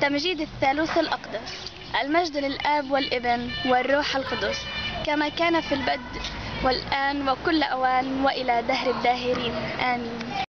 تمجيد الثالوث الأقدس المجد للآب والابن والروح القدس كما كان في البدء والآن وكل أوان وإلى دهر الداهرين. آمين.